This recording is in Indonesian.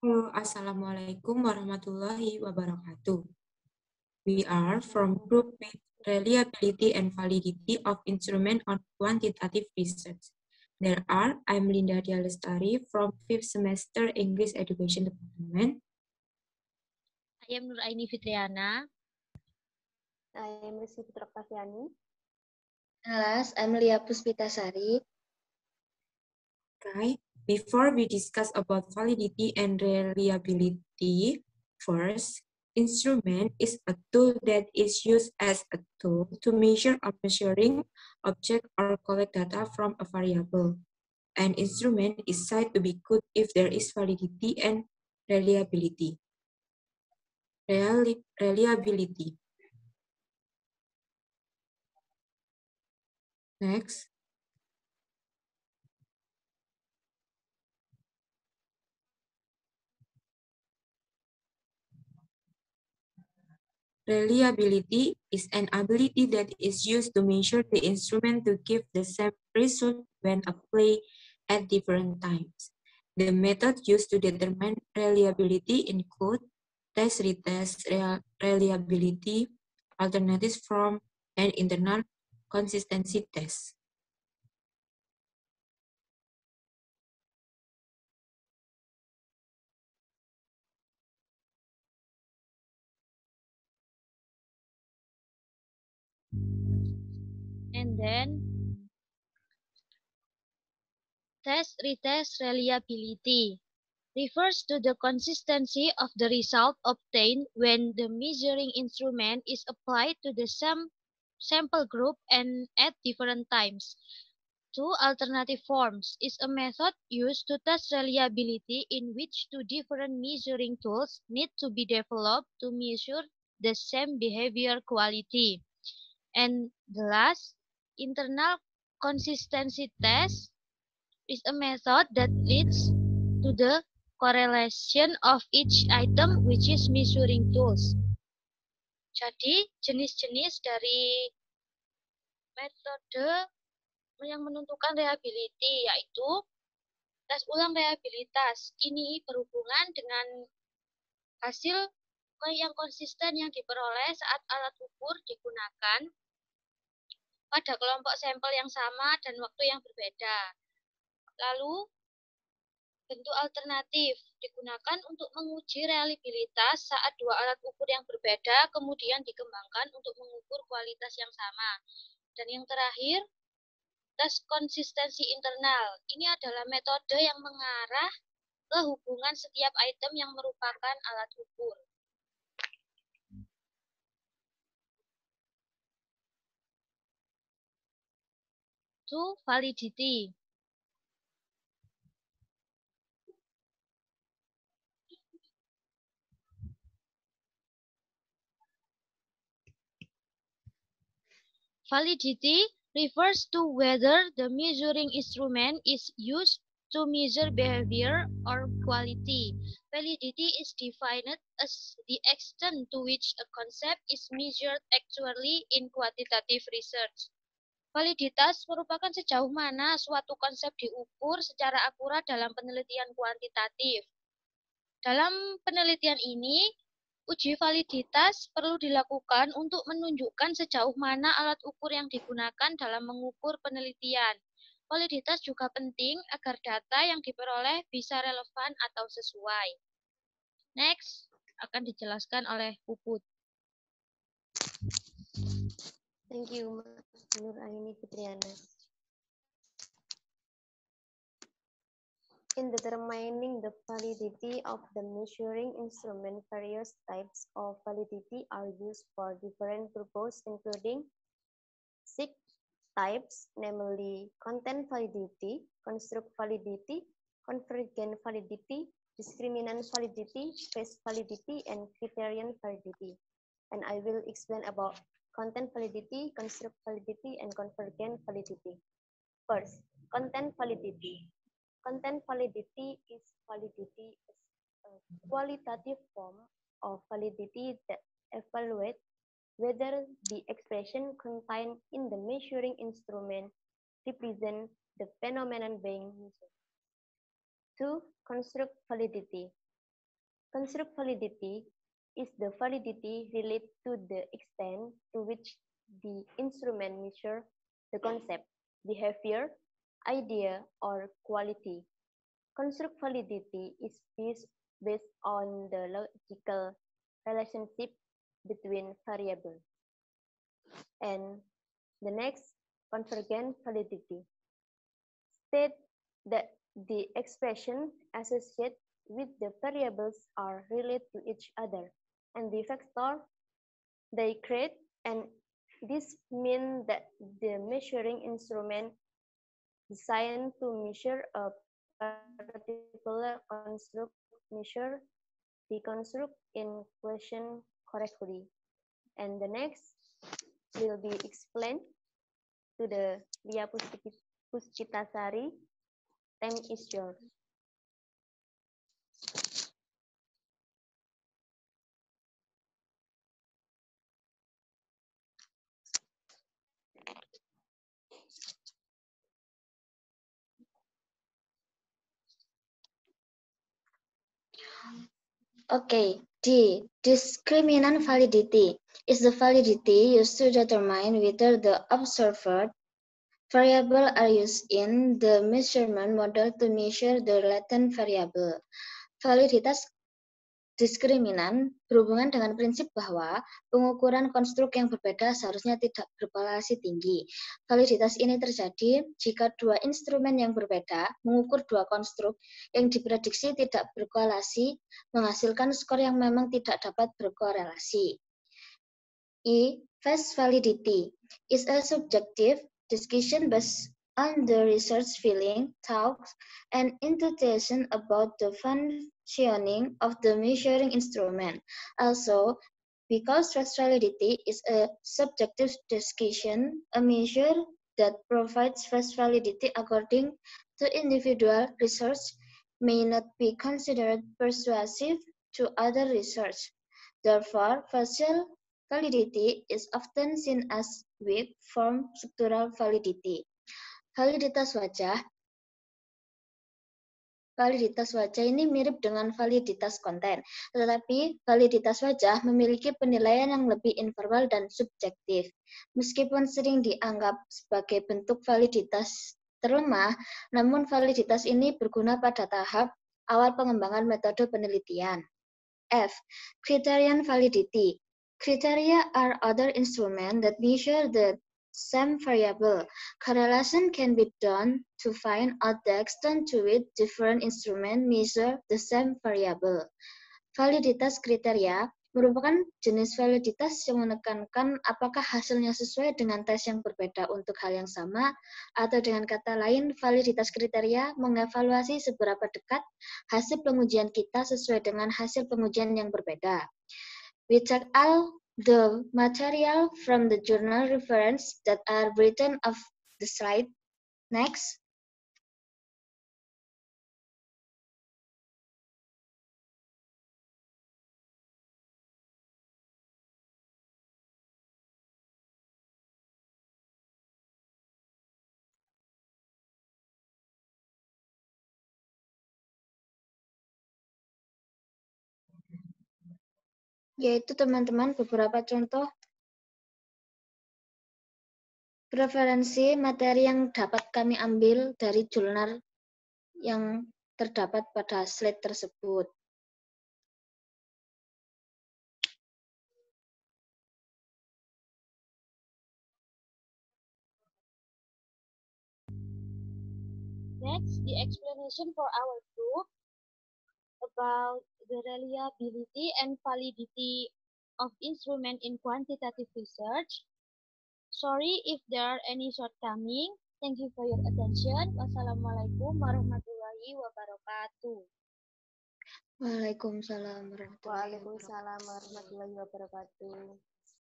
Assalamualaikum warahmatullahi wabarakatuh. We are from Group with Reliability and Validity of Instrument on Quantitative Research. There are, I'm Linda Dialestari from 5th semester English Education Department. I am Nuraini Fitriana. I am Rizky Putra Kaviani. Alas, I'm Lia Puspitasari. Okay, before we discuss about validity and reliability, first, instrument is a tool that is used as a tool to measure or measuring object or collect data from a variable. An instrument is said to be good if there is validity and reliability. Reali reliability. Next. Reliability is an ability that is used to measure the instrument to give the same result when applied at different times. The method used to determine reliability include test, retest, reliability, alternatives from, and internal consistency test. And then test retest reliability refers to the consistency of the result obtained when the measuring instrument is applied to the same sample group and at different times. Two alternative forms is a method used to test reliability in which two different measuring tools need to be developed to measure the same behavior quality. And the last, internal consistency test is a method that leads to the correlation of each item which is measuring tools. Jadi, jenis-jenis dari metode yang menentukan reliability yaitu tes ulang reliabilitas. Ini berhubungan dengan hasil yang konsisten yang diperoleh saat alat ukur digunakan pada kelompok sampel yang sama dan waktu yang berbeda. Lalu, bentuk alternatif digunakan untuk menguji reliabilitas saat dua alat ukur yang berbeda kemudian dikembangkan untuk mengukur kualitas yang sama. Dan yang terakhir, tes konsistensi internal. Ini adalah metode yang mengarah ke hubungan setiap item yang merupakan alat ukur. To validity. Validity refers to whether the measuring instrument is used to measure behavior or quality. Validity is defined as the extent to which a concept is measured actually in quantitative research. Validitas merupakan sejauh mana suatu konsep diukur secara akurat dalam penelitian kuantitatif. Dalam penelitian ini, uji validitas perlu dilakukan untuk menunjukkan sejauh mana alat ukur yang digunakan dalam mengukur penelitian. Validitas juga penting agar data yang diperoleh bisa relevan atau sesuai. Next, akan dijelaskan oleh Puput. Thank you, Nur Aini Fitriana. In determining the validity of the measuring instrument, various types of validity are used for different purposes, including six types, namely content validity, construct validity, convergent validity, discriminant validity, phase validity, and criterion validity. And I will explain about content validity, construct validity, and convergent validity. First, content validity. Content validity is validity as a qualitative form of validity that evaluates whether the expression contained in the measuring instrument represent the phenomenon being measured. Two, construct validity. Construct validity is the validity related to the extent to which the instrument measure the concept, behavior, idea, or quality. Construct validity is based, based on the logical relationship between variables. And the next, convergent validity. State that the expression associated with the variables are related to each other, and the vector they create, and this means that the measuring instrument designed to measure a particular construct measure the construct in question correctly. And the next will be explained to the Lia Puspitasari. Time is yours. Okay, D. Discriminant validity is the validity used to determine whether the observed variable are used in the measurement model to measure the latent variable. Validitas diskriminan berhubungan dengan prinsip bahwa pengukuran konstruk yang berbeda seharusnya tidak berkorelasi tinggi. Validitas ini terjadi jika dua instrumen yang berbeda mengukur dua konstruk yang diprediksi tidak berkorelasi menghasilkan skor yang memang tidak dapat berkorelasi. E. Fast validity is a subjective discussion based on the research feeling, talks, and intuition about the functioning of the measuring instrument. Also, because validity is a subjective description, a measure that provides fast validity according to individual research may not be considered persuasive to other research. Therefore, facial validity is often seen as weak from structural validity. Validitas wajah Validitas wajah ini mirip dengan validitas konten, tetapi validitas wajah memiliki penilaian yang lebih informal dan subjektif. Meskipun sering dianggap sebagai bentuk validitas terlemah, namun validitas ini berguna pada tahap awal pengembangan metode penelitian. F. Criterion validity. Criteria are other instruments that measure the same variable. Correlation can be done to find out the extent to which different instruments measure the same variable. Validitas kriteria merupakan jenis validitas yang menekankan apakah hasilnya sesuai dengan tes yang berbeda untuk hal yang sama, atau dengan kata lain, validitas kriteria mengevaluasi seberapa dekat hasil pengujian kita sesuai dengan hasil pengujian yang berbeda. We check all the material from the journal reference that are written of the slide. Next. Yaitu teman-teman beberapa contoh preferensi materi yang dapat kami ambil dari jurnal yang terdapat pada slide tersebut. That's the explanation for our group about the reliability and validity of instrument in quantitative research. Sorry if there are any shortcomings. Thank you for your attention. Wassalamualaikum warahmatullahi wabarakatuh. Waalaikumsalam warahmatullahi Waalaikumsalam warahmatullahi wabarakatuh.